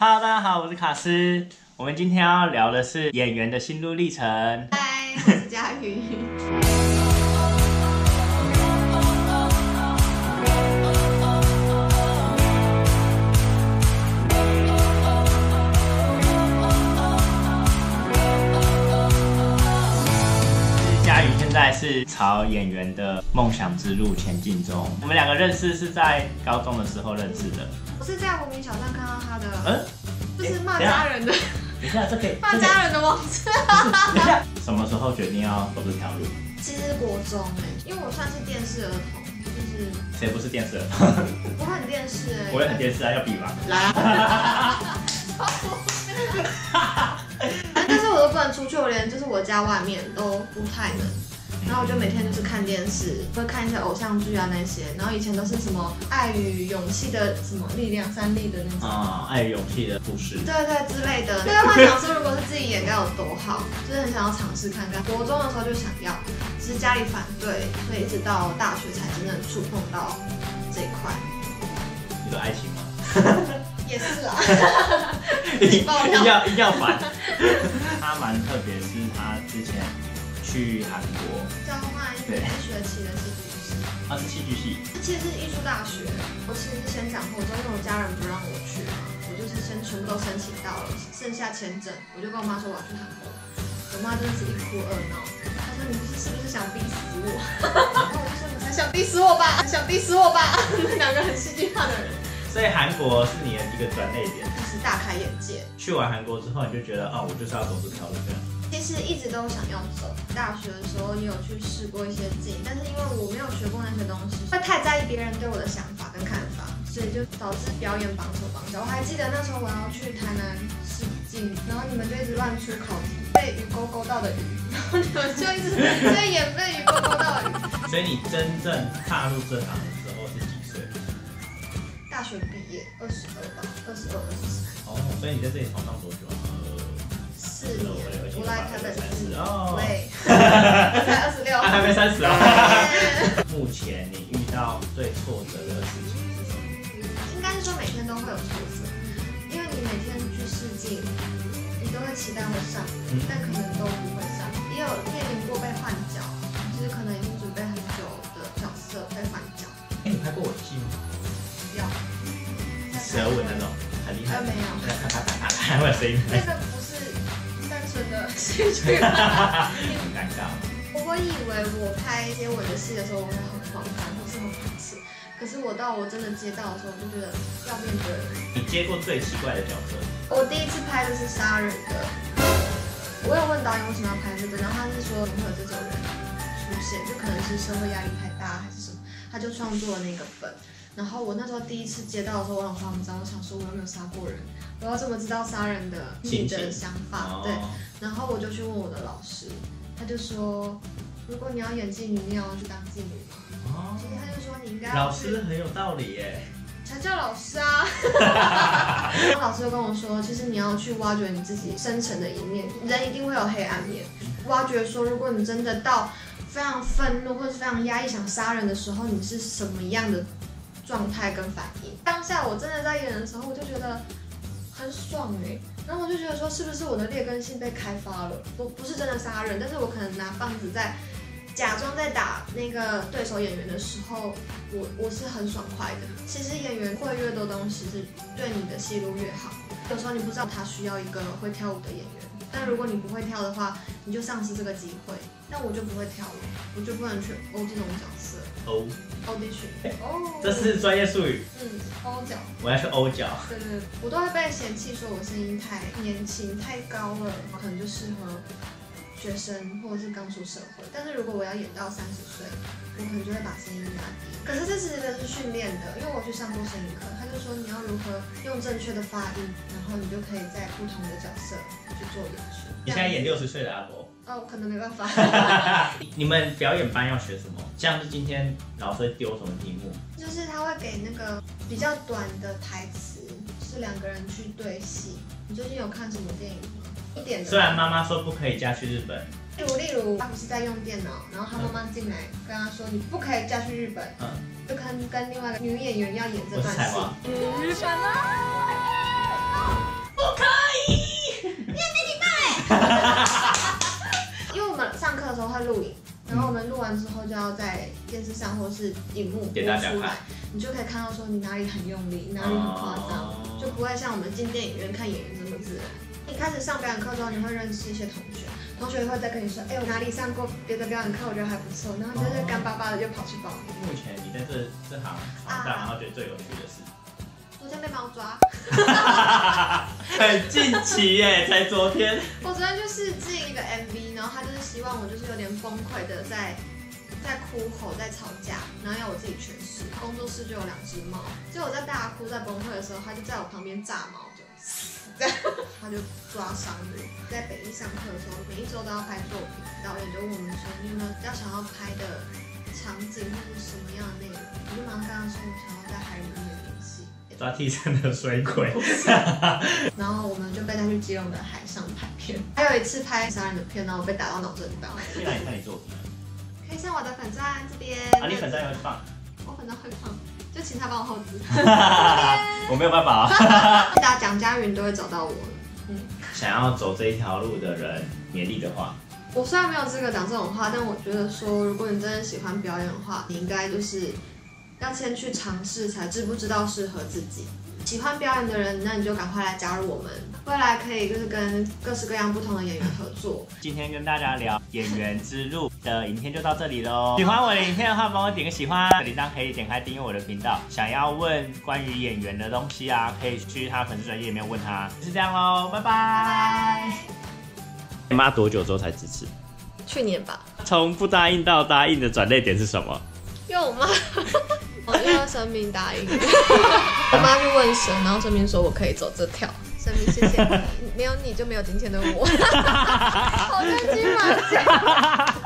哈喽大家好，我是卡斯。我们今天要聊的是演员的心路历程。嗨，我是佳瑜。是朝演员的梦想之路前进中。我们两个认识是在高中的时候认识的。我是在无名小站看到他的，嗯，就是骂家人的，等一下，这可以，骂家人的网站。等一下，什么时候决定要走这条路？其实国中哎，因为我算是电视儿童，就是谁不是电视儿童？我很电视哎。我也很电视啊，要比吗？来啊！但是我都不能出去，我连就是我家外面都不太能。然后我就每天就是看电视，会看一些偶像剧啊那些。然后以前都是什么爱与勇气的什么力量三力的那种。啊、爱与勇气的故事。对对之类的，就会幻想说如果是自己演该有多好，就是很想要尝试看看。国中的时候就想要，只是家里反对，所以一直到大学才真正触碰到这一块。你的爱情吗？也是啊，一定要 一定要反。他蛮特别，是他之前去韩国，交换一对学期的戏剧系，他是戏剧系，这其实是艺术大学。我其实是先讲过，因为我家人不让我去嘛，我就是先全部都申请到了，剩下签证，我就跟我妈说我要去韩国。我妈真的是一哭二闹，她说你是不是想逼死我？然后我就说你才想逼死我吧，想逼死我吧，两个很戏剧化的人，所以韩国是你的一个转捩点。就是大开眼界。去完韩国之后，你就觉得哦，我就是要走这条路这样。其实一直都想要走。大学的时候也有去试过一些镜，但是因为我没有学过那些东西，会太在意别人对我的想法跟看法，所以就导致表演绑手绑脚。我还记得那时候我要去台南试镜，然后你们就一直乱出考题，被鱼钩钩到的鱼，然后你们就一直在演被鱼钩钩到的鱼。所以你真正踏入这行的时候是几岁？大学毕业二十二吧，二十二、二十三，哦，所以你在这里闯荡多久啊？四年。我来台北四年，哦，对，才二十六。啊还没三十啊。目前你遇到最挫折的事情是什么？应该是说每天都会有挫折，因为你每天去试镜，你都会期待会上，嗯但可能都不会上。也有面临过被换角，就是可能已经准备很久的角色被换角，哎，你拍过吻戏吗？要舌吻那种，很厉害呃。没有，还会有声音，那个不是单纯的戏剧。很尴尬。我会以为我拍接吻的戏的时候，我会很慌张或是很排斥，可是我到我真的接到的时候，我就觉得要面对。你接过最奇怪的角色？我第一次拍的是杀人的，我有问导演为什么要拍这个，然后他是说怎么会有这种人出现，就可能是社会压力太大还是什么，他就创作了那个本。然后我那时候第一次接到的时候，我很慌张，我想说我有没有杀过人，我要怎么知道杀人的你的想法？对，哦，然后我就去问我的老师，他就说，如果你要演妓女，你也要去当妓女吗？哦所以他就说你应该要老去师很有道理耶。才叫老师啊！然 后老师就跟我说，其实你要去挖掘你自己深层的一面，人一定会有黑暗面。挖掘说，如果你真的到非常愤怒或者是非常压抑想杀人的时候，你是什么样的状态跟反应？当下我真的在演的时候，我就觉得很爽哎、然后我就觉得说，是不是我的劣根性被开发了？我不是真的杀人，但是我可能拿棒子在假装在打那个对手演员的时候，我我是很爽快的。其实演员会越多东西，是对你的戏路越好。有时候你不知道他需要一个会跳舞的演员，但如果你不会跳的话，你就丧失这个机会。但我就不会跳舞，我就不能去欧这种角色欧，audition。哦，这是专业术语，嗯欧角。我要去欧角。对对对，我都会被嫌弃说我声音太年轻、太高了，可能就适合学生或者是刚出社会。但是如果我要演到三十岁，我可能就会把声音压低。可是这其实是训练的，因为我去上过声音课，他就说你要如何用正确的发音，然后你就可以在不同的角色去做演出。你现在演六十岁的阿伯，哦，可能没办法。你们表演班要学什么？像是今天老师会丢什么题目？就是他会给那个比较短的台词，是两个人去对戏。你最近有看什么电影虽然妈妈说不可以嫁去日本。例如例如她不是在用电脑然后她妈妈进来跟她说你不可以嫁去日本嗯。就跟跟另外一个女演员要演这段戏。日本啦不可以。你也没礼哎因为我们上课的时候会录影然后我们录完之后就要在电视上或是影幕播出来你就可以看到说你哪里很用力哪里很夸张就不会像我们进电影院看演员这么自然。你开始上表演课之后，你会认识一些同学，同学会再跟你说，哎、我哪里上过别的表演课，我觉得还不错，然后你就是干巴巴的就跑去报名。目前你在这这行行当，然后觉得最有趣的事，昨天被猫抓，很近期耶，才昨天。我昨天就是进一个 MV，然后他就是希望我就是有点崩溃的在在哭吼，在吵架，然后要我自己诠释。工作室就有两只猫，就我在大哭在崩溃的时候，他就在我旁边炸毛，就这样，他就抓伤我。在北艺上课的时候，每一周都要拍作品，导演就问我们说，你有没有要想要拍的场景或是什么样的内容？我就马上跟他说，我想要在海里面演戏。抓替身的水鬼，然后我们就被带去基隆的海上拍片，还有一次拍杀人的片，然后我被打到脑震荡。去哪里看你作品可以上我的粉钻这边。啊？你粉站会放？我粉钻会放，就请他帮我后置。我没有办法啊。打蒋佳云都会找到我。想要走这一条路的人，勉励的话，我虽然没有资格讲这种话，但我觉得说，如果你真的喜欢表演的话，你应该就是要先去尝试，才知不知道适合自己。喜欢表演的人，那你就赶快来加入我们，未来可以就是跟各式各样不同的演员合作。今天跟大家聊演员之路的影片就到这里喽。喜欢我的影片的话，帮我点个喜欢，铃铛可以点开订阅我的频道。想要问关于演员的东西啊，可以去他粉丝专页里面问他。就是这样喽，拜拜。你妈多久之后才支持？去年吧，从不答应到答应的转捩点是什么？因为我妈，我就让神明答应。我妈去问神然后神明说我可以走这条。神明谢谢你没有你就没有今天的我。好震惊啊